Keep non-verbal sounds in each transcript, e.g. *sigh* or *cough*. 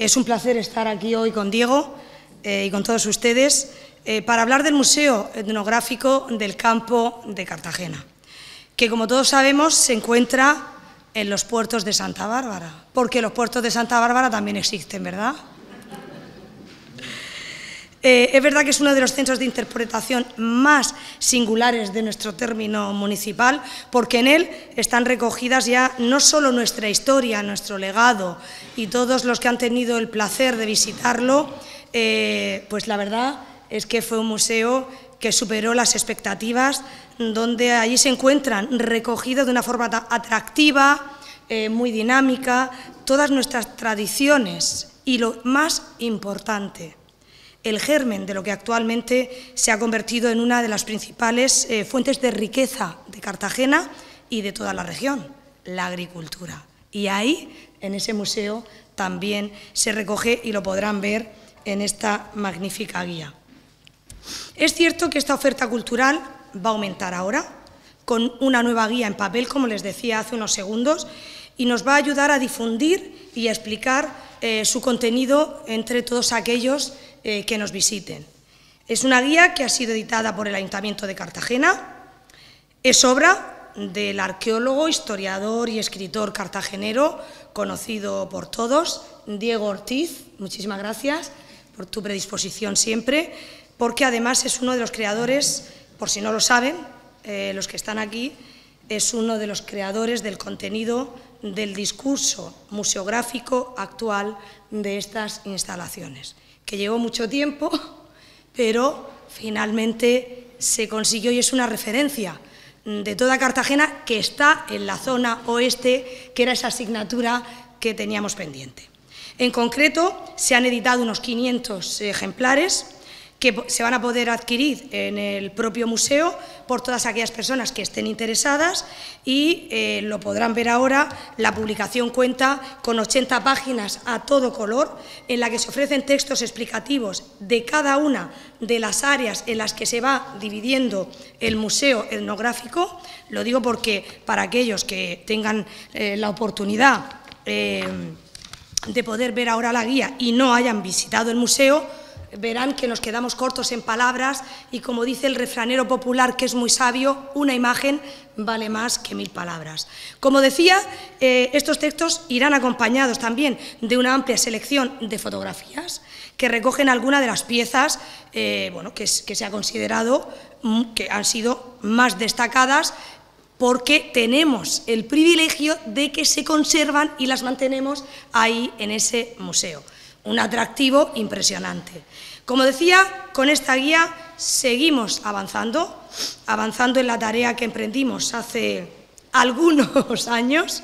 es un placer estar aquí hoy con Diego eh, y con todos ustedes eh, para hablar del Museo Etnográfico del Campo de Cartagena, que como todos sabemos se encuentra en los puertos de Santa Bárbara, porque los puertos de Santa Bárbara también existen, ¿verdad? Eh, es verdad que es uno de los centros de interpretación más singulares de nuestro término municipal, porque en él están recogidas ya no solo nuestra historia, nuestro legado y todos los que han tenido el placer de visitarlo, eh, pues la verdad es que fue un museo que superó las expectativas, donde allí se encuentran recogidos de una forma atractiva, eh, muy dinámica, todas nuestras tradiciones y lo más importante, el germen de lo que actualmente se ha convertido en una de las principales eh, fuentes de riqueza de Cartagena y de toda la región, la agricultura. Y ahí, en ese museo, también se recoge y lo podrán ver en esta magnífica guía. Es cierto que esta oferta cultural va a aumentar ahora, con una nueva guía en papel, como les decía hace unos segundos, y nos va a ayudar a difundir y a explicar eh, su contenido entre todos aquellos eh, que nos visiten. Es una guía que ha sido editada por el Ayuntamiento de Cartagena, es obra del arqueólogo, historiador y escritor cartagenero, conocido por todos, Diego Ortiz. Muchísimas gracias por tu predisposición siempre, porque además es uno de los creadores, por si no lo saben, eh, los que están aquí, es uno de los creadores del contenido del discurso museográfico actual de estas instalaciones que llevó mucho tiempo, *laughs* pero finalmente se consiguió y es una referencia de toda Cartagena que está en la zona oeste, que era esa asignatura que teníamos pendiente. En concreto, se han editado unos 500 ejemplares que se van a poder adquirir en el propio museo por todas aquellas personas que estén interesadas y eh, lo podrán ver ahora. La publicación cuenta con 80 páginas a todo color en la que se ofrecen textos explicativos de cada una de las áreas en las que se va dividiendo el museo etnográfico. Lo digo porque para aquellos que tengan eh, la oportunidad eh, de poder ver ahora la guía y no hayan visitado el museo, verán que nos quedamos cortos en palabras y como dice el refranero popular, que es muy sabio, una imagen vale más que mil palabras. Como decía, eh, estos textos irán acompañados también de una amplia selección de fotografías que recogen algunas de las piezas eh, bueno, que, que se ha considerado mm, que han sido más destacadas porque tenemos el privilegio de que se conservan y las mantenemos ahí en ese museo un atractivo impresionante. Como decía, con esta guía seguimos avanzando, avanzando en la tarea que emprendimos hace *laughs* algunos años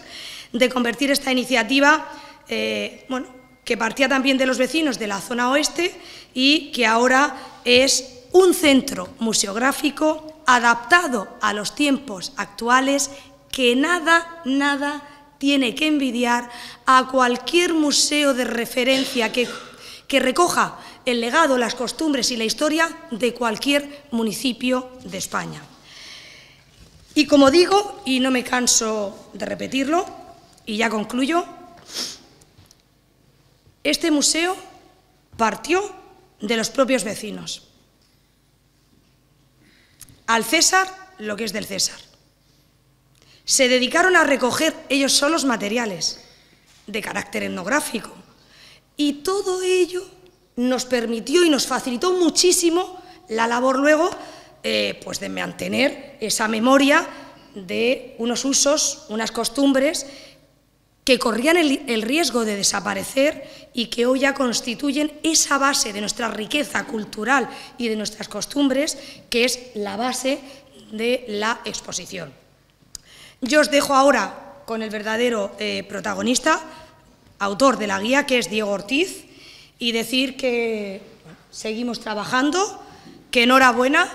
de convertir esta iniciativa, eh, bueno, que partía también de los vecinos de la zona oeste y que ahora es un centro museográfico adaptado a los tiempos actuales que nada, nada tiene que envidiar a cualquier museo de referencia que, que recoja el legado, las costumbres y la historia de cualquier municipio de España. Y como digo, y no me canso de repetirlo, y ya concluyo, este museo partió de los propios vecinos. Al César lo que es del César se dedicaron a recoger ellos solos materiales de carácter etnográfico. Y todo ello nos permitió y nos facilitó muchísimo la labor luego eh, pues de mantener esa memoria de unos usos, unas costumbres que corrían el, riesgo de desaparecer y que hoy ya constituyen esa base de nuestra riqueza cultural y de nuestras costumbres, que es la base de la exposición. Yo os dejo ahora con el verdadero eh, protagonista, autor de la guía, que es Diego Ortiz, y decir que seguimos trabajando, que enhorabuena,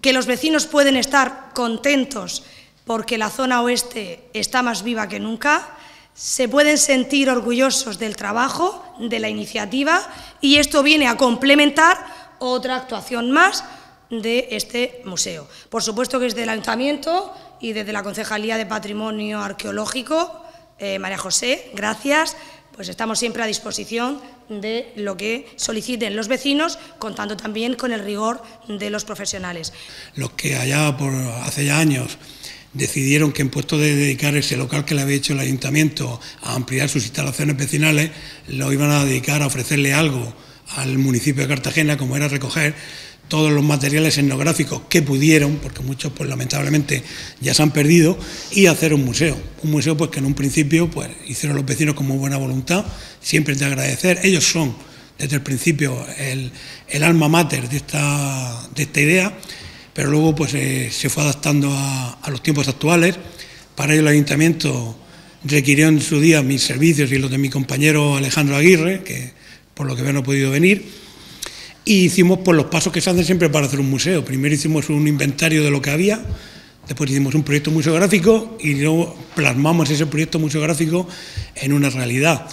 que los vecinos pueden estar contentos porque la zona oeste está más viva que nunca, se pueden sentir orgullosos del trabajo, de la iniciativa, y esto viene a complementar otra actuación más de este museo. Por supuesto que es del ayuntamiento y desde la Concejalía de Patrimonio Arqueológico, eh, María José, gracias, pues estamos siempre a disposición de lo que soliciten los vecinos, contando también con el rigor de los profesionales. Los que allá por hace ya años decidieron que en puesto de dedicar ese local que le había hecho el ayuntamiento a ampliar sus instalaciones vecinales, lo iban a dedicar a ofrecerle algo al municipio de Cartagena, como era recoger todos los materiales etnográficos que pudieron, porque muchos pues lamentablemente ya se han perdido, y hacer un museo. Un museo pues que en un principio pues hicieron los vecinos con muy buena voluntad, siempre de agradecer. Ellos son desde el principio el, alma mater de esta, de esta idea, pero luego pues eh, se fue adaptando a, a los tiempos actuales. Para ello el ayuntamiento requirió en su día mis servicios y los de mi compañero Alejandro Aguirre, que por lo que veo no ha podido venir y hicimos pues, los pasos que se hacen siempre para hacer un museo. Primero hicimos un inventario de lo que había, después hicimos un proyecto museográfico y luego plasmamos ese proyecto museográfico en una realidad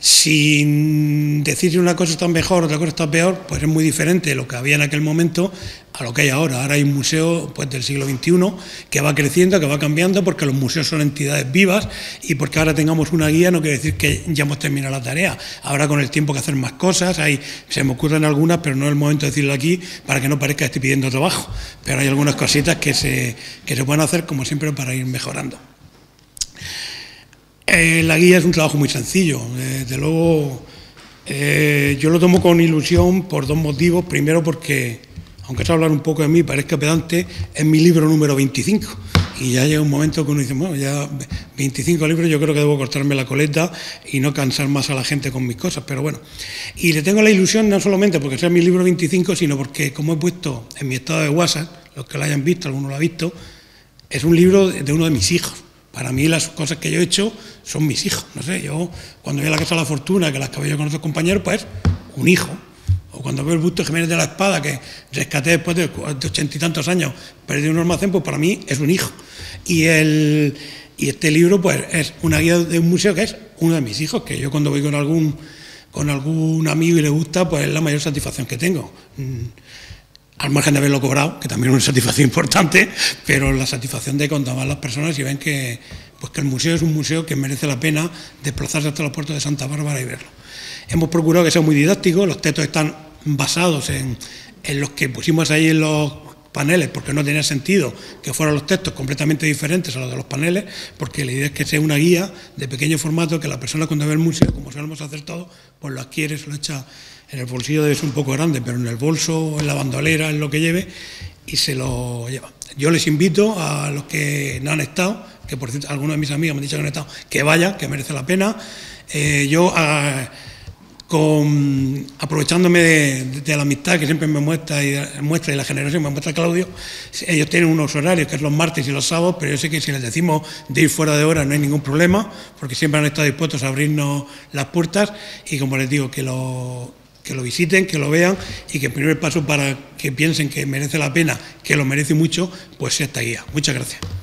sin decir si una cosa está mejor, otra cosa está peor, pues es muy diferente lo que había en aquel momento a lo que hay ahora. Ahora hay un museo pues, del siglo XXI que va creciendo, que va cambiando, porque los museos son entidades vivas y porque ahora tengamos una guía no quiere decir que ya hemos terminado la tarea. Ahora con el tiempo que hacer más cosas, hay, se me ocurren algunas, pero no es el momento de decirlo aquí para que no parezca que estoy pidiendo trabajo. Pero hay algunas cositas que se, que se pueden hacer, como siempre, para ir mejorando. Eh, la guía es un trabajo muy sencillo, desde luego eh, yo lo tomo con ilusión por dos motivos. Primero porque, aunque es hablar un poco de mí, parezca pedante, es mi libro número 25. Y ya llega un momento que uno dice, bueno, ya 25 libros, yo creo que debo cortarme la coleta y no cansar más a la gente con mis cosas, pero bueno. Y le tengo la ilusión no solamente porque sea mi libro 25, sino porque, como he puesto en mi estado de WhatsApp, los que lo hayan visto, alguno lo ha visto, es un libro de uno de mis hijos. Para mí las cosas que yo he hecho son mis hijos. No sé, yo cuando a la Casa de la Fortuna, que las yo con otros compañeros, pues un hijo. O cuando veo el busto de Jiménez de la Espada, que rescaté después de ochenta y tantos años, perdí un almacén, pues para mí es un hijo. Y, el, y este libro pues es una guía de un museo que es uno de mis hijos, que yo cuando voy con algún, con algún amigo y le gusta, pues es la mayor satisfacción que tengo mm, al margen de haberlo cobrado, que también es una satisfacción *laughs* importante, pero la satisfacción de contar a las personas y ven que, pues que el museo es un museo que merece la pena desplazarse hasta los puertos de Santa Bárbara y verlo. Hemos procurado que sea muy didáctico, los textos están basados en, en los que pusimos ahí en los paneles, porque no tenía sentido que fueran los textos completamente diferentes a los de los paneles, porque la idea es que sea una guía de pequeño formato que la persona cuando ve el museo, como solemos hacer todo, pues lo adquiere, se lo echa en el bolsillo ser un poco grande, pero en el bolso, en la bandolera, en lo que lleve, y se lo lleva. Yo les invito a los que no han estado, que por cierto algunos de mis amigos me han dicho que no han estado, que vayan, que merece la pena. Eh, yo, ah, aprovechándome de, la amistad que siempre me muestra y, muestra y la generación me muestra Claudio, ellos tienen unos horarios que es los martes y los sábados, pero yo sé que si les decimos de ir fuera de hora no hay ningún problema, porque siempre han estado dispuestos a abrirnos las puertas y como les digo, que lo, que lo visiten, que lo vean y que el primer paso para que piensen que merece la pena, que lo merece mucho, pues sea esta guía. Muchas gracias.